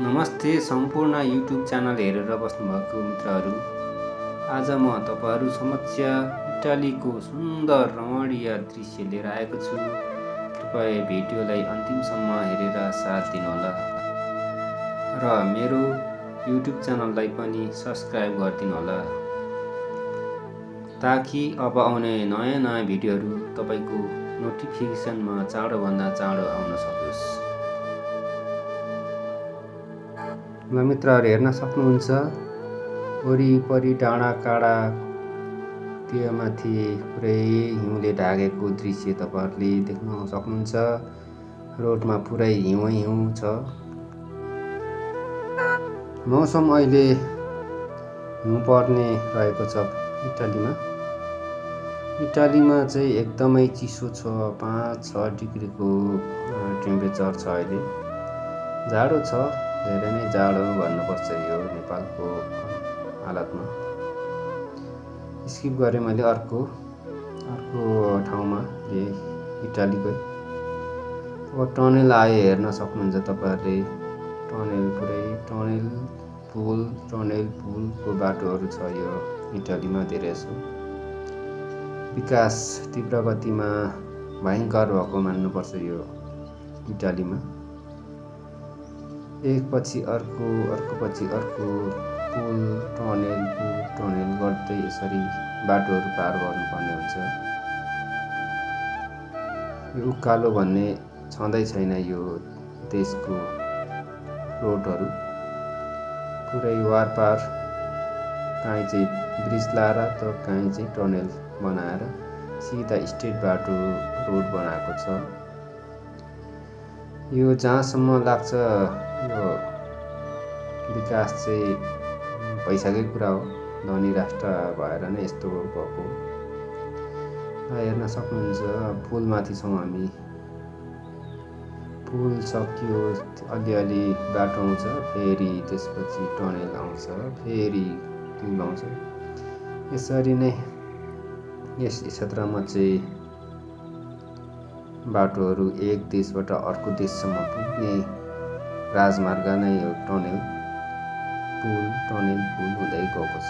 नमस्ते सम्पूर्ण YouTube channel हेरेर बस्नुभएको मित्रहरू। आज म तपाईँहरू समक्ष इटालीको सुन्दर रमणीय दृश्य लिएर आएको छु। कृपया भिडियोलाई अन्तिमसम्म हेरेर साथ दिनुहोला। र मेरो युट्युब च्यानललाई पनि सब्सक्राइब गरिदिनुहोला। ताकि अब आउने नयाँ नयाँ भिडियोहरू तपाईँको नोटिफिकेसनमा चाँडोभन्दा चाँडो आउन सकोस्। मित्रहरू हेर्न सक्नुहुन्छ। वरिपरि डाँडा काँडा त्यो माथि पुरै हिउँले ढाकेको दृश्य तपाईँहरूले देख्न सक्नुहुन्छ। रोडमा पुरै हिउँ हिउँ छ। मौसम अहिले हिउँ पर्ने रहेको छ इटालीमा। इटालीमा चाहिँ एकदमै चिसो छ पाँच छ डिग्रीको टेम्परेचर छ अहिले। जाडो छ। धेरै नै जाडो भन्नुपर्छ यो नेपालको हालतमा। स्किप गरेँ मैले अर्को अर्को ठाउँमा जे इटालीकै। अब टनेल आयो हेर्न सक्नुहुन्छ तपाईँहरूले। टनेल पुरै टनेल पुल टनेल पुलको बाटोहरू छ यो इटालीमा धेरै जसो विकास तीव्र गतिमा भयङ्कर भएको मान्नुपर्छ यो इटालीमा। एकपछि अर्को अर्कोपछि अर्को पुल टनेल पुल टनेल गर्दै यसरी बाटोहरू पार गर्नुपर्ने हुन्छ। यो उकालो भन्ने छँदै छैन यो देशको रोडहरू। पुरै वारपार काहीँ चाहिँ ब्रिज लाएर त काहीँ चाहिँ टनेल बनाएर सिधा स्ट्रेट बाटो रोड बनाएको छ। यो जहाँसम्म लाग्छ यो विकास चाहिँ पैसाकै कुरा हो। धनी राष्ट्र भएर नै यस्तो भएको। हेर्न सक्नुहुन्छ पुलमाथि छौँ हामी। पुल सक्यो अलिअलि बाटो आउँछ फेरि त्यसपछि टनेल आउँछ फेरि पुल आउँछ। यसरी नै यस क्षेत्रमा चाहिँ बाटोहरू एक देशबाट अर्को देशसम्म पुग्ने राजमार्ग नै यो टनेल पुल टनेल पुल हुँदै गएको छ।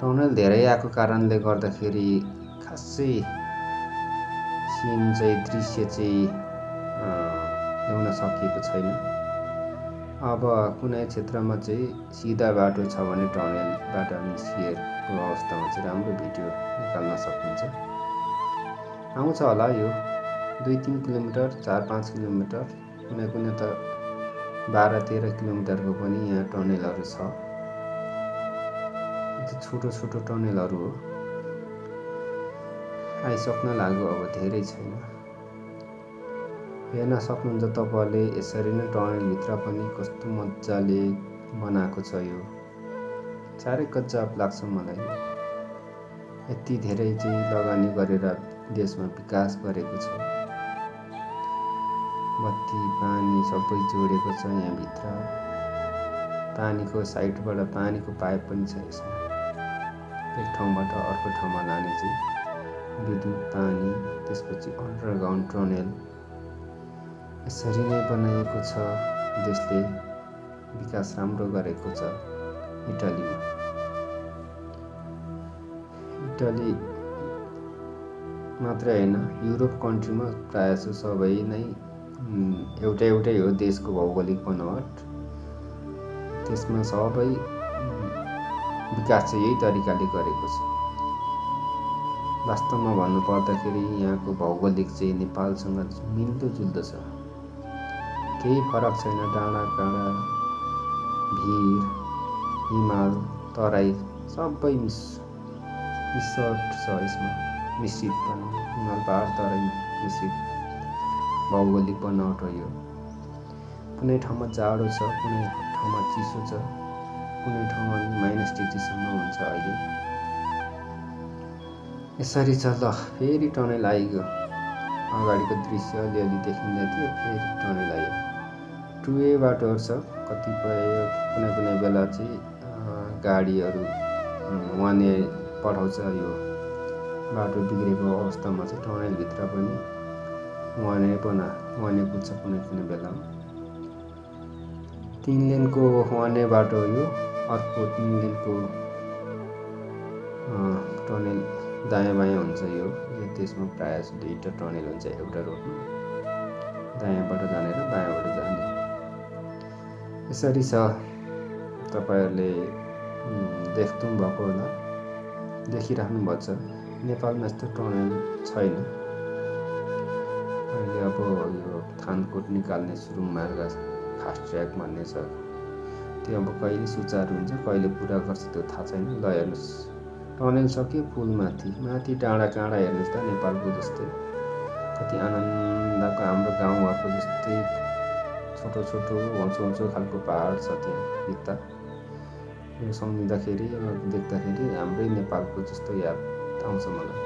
टनेल धेरै आएको कारणले गर्दाखेरि खासै सिन चाहिँ दृश्य चाहिँ ल्याउन सकिएको छैन। अब कुनै क्षेत्रमा चाहिँ सिधा बाटो छ भने टनेलबाट निस्किएको अवस्थामा चाहिँ राम्रो भिडियो निकाल्न सकिन्छ। आउँछ होला यो। दुई तिन किलोमिटर चार पाँच किलोमिटर। कुनै कुनै त बाह्र तेह्र किलोमिटरको पनि यहाँ टनेलहरू छ। छोटो छोटो टनेलहरू हो। आइसक्न लाग्यो अब धेरै छैन। हेर्न सक्नुहुन्छ तपाईँहरूले यसरी नै टनेलभित्र पनि कस्तो मजाले बनाएको छ यो। साह्रै गजब लाग्छ मलाई। यति धेरै चाहिँ लगानी गरेर देशमा विकास गरेको छ। बत्ती पानी सबै जोडेको छ यहाँभित्र। पानीको साइडबाट पानीको पाइप पनि छ यसमा। एक ठाउँबाट अर्को ठाउँमा लाने चाहिँ विद्युत पानी त्यसपछि अन्डरग्राउन्ड टनेल यसरी नै बनाइएको छ देशले विकास राम्रो गरेको छ इटालीमा। इटाली मात्रै होइन युरोप कन्ट्रीमा प्रायः सबै नै एउटा एउटै हो देशको भौगोलिक बनावट त्यसमा सबै विकास चाहिँ यही तरिकाले गरेको छ। वास्तवमा भन्नुपर्दाखेरि यहाँको भौगोलिक चाहिँ नेपालसँग मिल्दोजुल्दो छ। केही फरक छैन डाँडा काँडा भिर हिमाल तराई सबै मिस मिसट छ यसमा। मिश्रित पनि। हिमाल पहाड तराई मिश्रित। भौगोलिक बनावट हो यो। कुनै ठाउँमा जाडो छ कुनै ठाउँमा चिसो छ कुनै ठाउँमा माइनस डिग्रीसम्म हुन्छ अहिले। यसरी छ ल फेरि टनेल आइगयो। अगाडिको दृश्य अलिअलि देखिँदै थियो फेरि टनेल आयो। टु वे बाटोहरू छ कतिपय कुनै कुनै बेला चाहिँ गाडीहरू वाने पठाउँछ यो। बाटो बिग्रेको अवस्थामा चाहिँ टनेलभित्र पनि उहाँले बना उहाँले पुग्छ कुनै कुनै बेलामा। तिन लेनको वान बाटो हो यो अर्को तिन लेनको टनेल दायाँ बायाँ हुन्छ यो त्यसमा प्रायः दुईवटा टनेल हुन्छ एउटा रोडमा। दायाँबाट जाने र बायाँबाट जाने। यसरी छ। तपाईँहरूले देख्नु भएको होला। देखिराख्नु भएको छ नेपालमा यस्तो टनेल छैन। अहिले अब यो थानकोट निकाल्ने सुरुङ मार्ग फास्ट ट्र्याक भन्ने छ। त्यो अब कहिले सुचारू हुन्छ कहिले पुरा गर्छ त्यो थाहा छैन। ल हेर्नुहोस्। टनेल सक्यो पुल माथि माथि डाँडा काँडा हेर्नुहोस् त नेपालको जस्तै। कति आनन्दको हाम्रो गाउँघरको जस्तै छोटो छोटो होचो होचो खालको पाहाड छ त्यहाँ भित्ता। यो सम्झिँदाखेरि देख्दाखेरि हाम्रै नेपालको जस्तो याद आउँछ मलाई।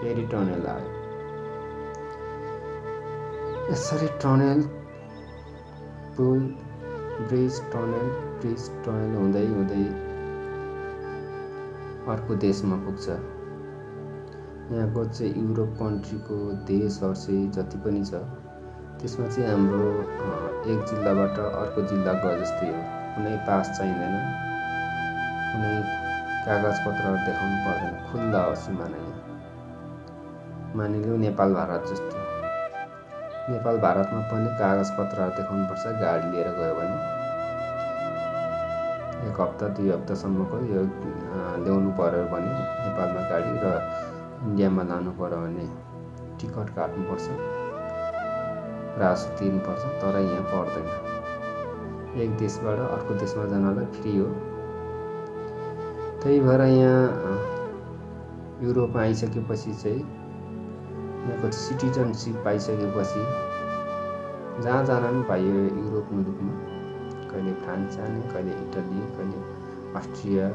फेरि टनेल आयो। यसरी टनेल पुल ब्रिज टनेल ब्रिज टनेल हुँदै हुँदै अर्को देशमा पुग्छ। यहाँको चाहिँ युरोप कन्ट्रीको देशहरू चाहिँ जति पनि छ त्यसमा चाहिँ हाम्रो एक जिल्लाबाट अर्को जिल्ला गए जस्तै हो। कुनै पास चाहिँदैन कुनै कागजपत्रहरू देखाउनु पर्दैन खुल्ला हो सिमाना मानिलिउँ नेपाल भारत जस्तो। नेपाल भारतमा पनि कागजपत्रहरू देखाउनुपर्छ गाडी लिएर गयो भने। एक हप्ता दुई हप्तासम्मको यो ल्याउनु पऱ्यो भने नेपालमा गाडी र इन्डियामा लानु पऱ्यो भने टिकट काट्नुपर्छ रासो तिर्नुपर्छ तर यहाँ पर्दैन। एक देशबाट अर्को देशमा जानलाई फ्री हो। त्यही भएर यहाँ युरोपमा आइसकेपछि चाहिँ यहाँको सिटिजनसिप पाइसकेपछि जहाँ जान पनि पाइयो युरोप मुलुकमा कहिले फ्रान्स जाने कहिले इटली कहिले अस्ट्रिया।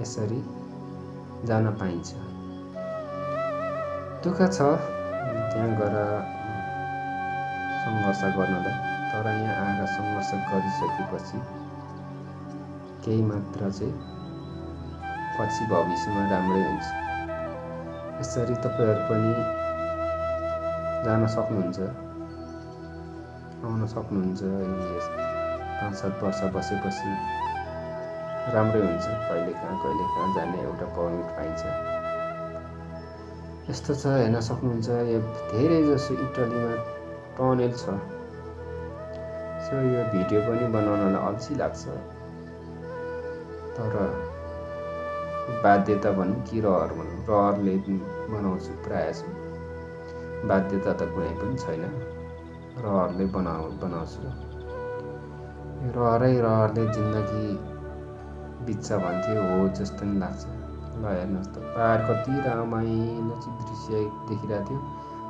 यसरी जान पाइन्छ। दुःख छ त्यहाँ गएर सङ्घर्ष गर्नलाई तर यहाँ आएर सङ्घर्ष गरिसकेपछि केही मात्र चाहिँ पछि भविष्यमा राम्रै हुन्छ। यसरी तपाईँहरू पनि जान सक्नुहुन्छ आउन सक्नुहुन्छ पाँच सात वर्ष बसेपछि राम्रै हुन्छ कहिले कहाँ कहिले कहाँ जाने एउटा पर्मिट पाइन्छ। यस्तो छ हेर्न सक्नुहुन्छ यो धेरै जसो इटलीमा टनेल छ। सो यो भिडियो पनि बनाउनलाई अल्छी लाग्छ। तर बाध्यता भनौँ कि रहर भनौँ रहरले बनाउँछु प्रायः बाध्यता त कुनै पनि छैन। रहरले बनाउ बनाउँछु। रहरै रहरले जिन्दगी बित्छ भन्थ्यो हो जस्तो नि लाग्छ। ल हेर्नुहोस् त पाहाड कति रमाइलो चाहिँ दृश्य देखिरहेको थियो।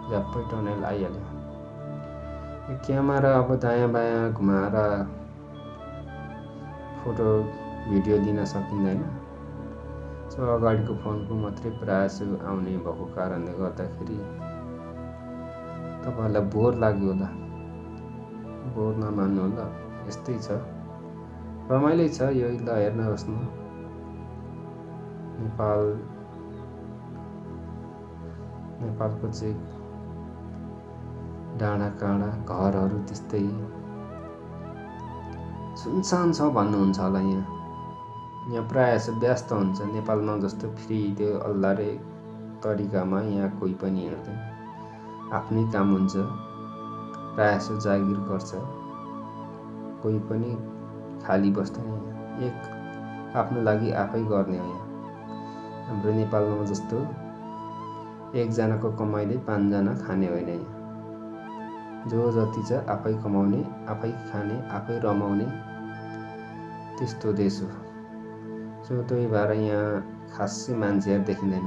झ्याप्पै टनेल आइहाल्यो। क्यामेरा अब दायाँ बायाँ घुमाएर फोटो भिडियो लिन सकिँदैन। सो अगाडिको फोनको मात्रै प्रयास आउने भएको कारणले गर्दाखेरि तपाईँहरूलाई बोर लाग्यो होला। बोर नमान्नु होला यस्तै छ। रमाइलो छ यो ल हेर्नुहोस् न। नेपाल नेपालको चाहिँ डाँडा काँडा घरहरू त्यस्तै। सुनसान छ भन्नुहुन्छ होला यहाँ। यहाँ प्रायः जस्तो व्यस्त हुन्छ। नेपालमा जस्तो फ्री त्यो अल्लारे तरिकामा यहाँ कोही पनि हिँड्दैन आफ्नै काम हुन्छ। प्रायः जस्तो जागिर गर्छ। कोही पनि खाली बस्दैन एक आफ्नो लागि आफै गर्ने हो यहाँ। हाम्रो नेपालमा जस्तो एकजनाको कमाइले पाँचजना खाने होइन यहाँ। जो जति छ आफै कमाउने आफै खाने आफै रमाउने त्यस्तो देश हो। सो त्यही भएर यहाँ खासै मान्छेहरू देखिँदैन।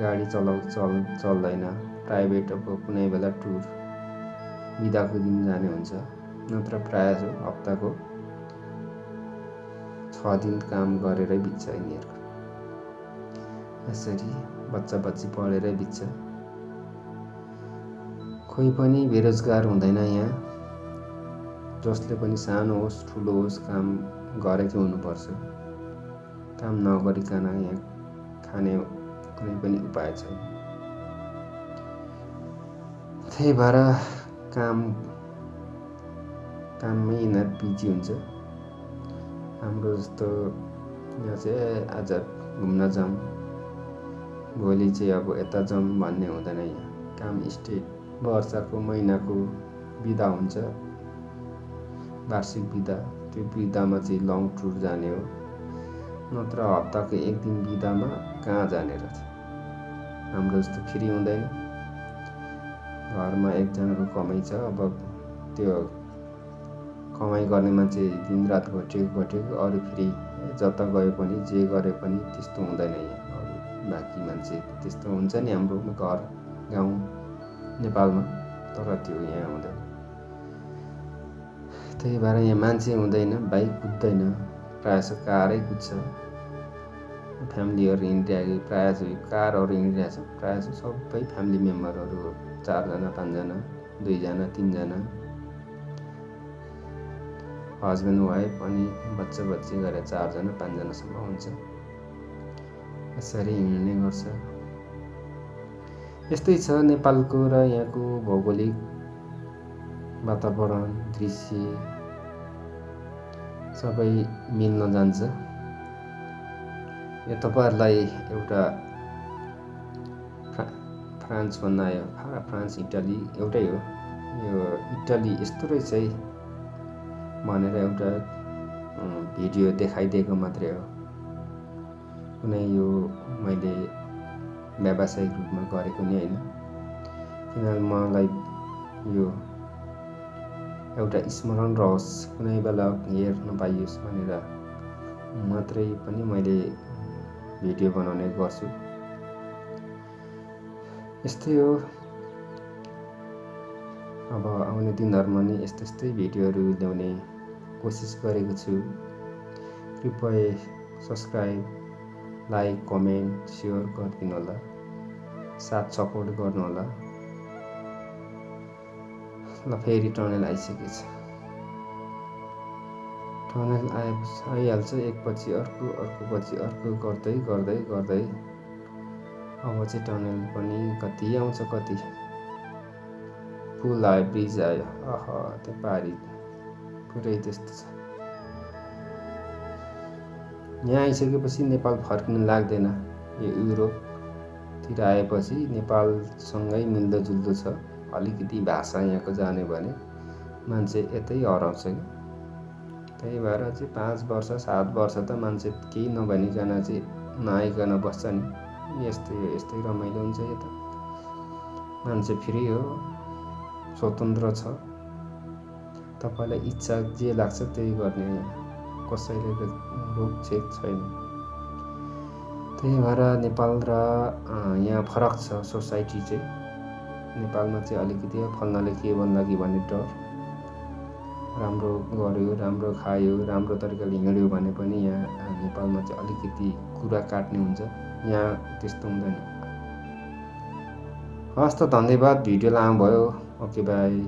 गाडी चलाउ चल चल्दैन। प्राइभेट अब कुनै बेला टुर बिदाको दिन जाने हुन्छ। नत्र प्रायः हप्ताको छ दिन काम गरेरै बित्छ यिनीहरूको। यसरी बच्चा बच्ची पढेरै बित्छ। कोही पनि बेरोजगार हुँदैन यहाँ। जसले पनि सानो होस् ठुलो होस् काम गरेकै हुनुपर्छ काम नगरिकन यहाँ खाने कुनै पनि उपाय छैन। त्यही भएर काम काममै यिनीहरू बिजी हुन्छ। हाम्रो जस्तो यहाँ चाहिँ आज घुम्न जाउँ। भोलि चाहिँ अब यता जाउँ भन्ने हुँदैन यहाँ। काम स्टेट वर्षको महिनाको बिदा हुन्छ। वार्षिक बिदा। त्यो बिदामा चाहिँ लङ टुर जाने हो। नत्र हप्ताको एक दिन बिदामा कहाँ जाने रहेछ? हाम्रो जस्तो फ्री हुँदैन। घरमा एकजनाको कमाइ छ अब त्यो कमाइ गर्ने मान्छे दिनरात घटेको घटेको अरू फेरि जता गए पनि जे गरे पनि त्यस्तो हुँदैन यहाँ। अरू बाँकी मान्छे त्यस्तो हुन्छ नि हाम्रो घर गाउँ नेपालमा तर त्यो यहाँ हुँदैन। त्यही भएर यहाँ मान्छे हुँदैन बाइक कुद्दैन प्रायः जसो कारै कुद्छ। फ्यामिलीहरू हिँडिरहेको प्रायः जसो कारहरू हिँडिरहेछ प्रायः जसो सबै फ्यामिली मेम्बरहरू चारजना पाँचजना दुईजना तिनजना। हस्बेन्ड वाइफ अनि बच्चा बच्ची गरेर चारजना पाँचजनासम्म हुन्छ। यसरी हिँड्ने गर्छ। यस्तै छ नेपालको र यहाँको भौगोलिक वातावरण दृश्य। सबै मिल्न जान्छ। यो तपाईँहरूलाई एउटा फ्रा फ्रान्स भन्न आयो। फ्रान्स इटाली एउटै हो। यो इटाली यस्तो रहेछ है भनेर एउटा भिडियो देखाइदिएको मात्रै हो। कुनै यो मैले व्यावसायिक रूपमा गरेको नि होइन। किनभने मलाई यो एउटा स्मरण रहोस् कुनै बेला हेर्न पाइयोस् भनेर मात्रै पनि मैले भिडियो बनाउने गर्छु। यस्तै हो। अब आउने दिनहरूमा नि यस्तै यस्तै भिडियोहरू ल्याउने कोसिस गरेको छु। कृपया सब्सक्राइब लाइक कमेन्ट सेयर गरिदिनु होला। साथ सपोर्ट गर्नु होला। ल फेरि टनल आइसकेछ टनल आएपछि आइहाल्छ एकपछि अर्को अर्कोपछि अर्को गर्दै गर्दै गर्दै। अब चाहिँ टनल पनि कति आउँछ कति? पुल आयो ब्रिज आयो। अह त्यो पारी पुरै त्यस्तो छ। यहाँ आइसकेपछि नेपाल फर्किनु लाग्दैन। यो युरोपतिर आएपछि नेपालसँगै मिल्दोजुल्दो छ। अलिकति भाषा यहाँको जान्यो भने मान्छे यतै हराउँछ कि? त्यही भएर चाहिँ पाँच वर्ष सात वर्ष त मान्छे केही नभनिकन चाहिँ नआइकन बस्छ नि। यस्तै यस्तै रमाइलो हुन्छ यता मान्छे फ्री हो स्वतन्त्र छ। तपाईँलाई इच्छा जे लाग्छ त्यही गर्ने कसैले रोकछेक छैन। त्यही भएर नेपाल र यहाँ फरक छ सोसाइटी चाहिँ। नेपालमा चाहिँ अलिकति फल्नाले के भन्ला कि भन्ने डर राम्रो गऱ्यो राम्रो खायो राम्रो तरिकाले हिँड्यो भने पनि यहाँ नेपालमा चाहिँ अलिकति कुरा काट्ने हुन्छ। यहाँ त्यस्तो हुँदैन। हस् त धन्यवाद भिडियो लामो भयो। Okay bye.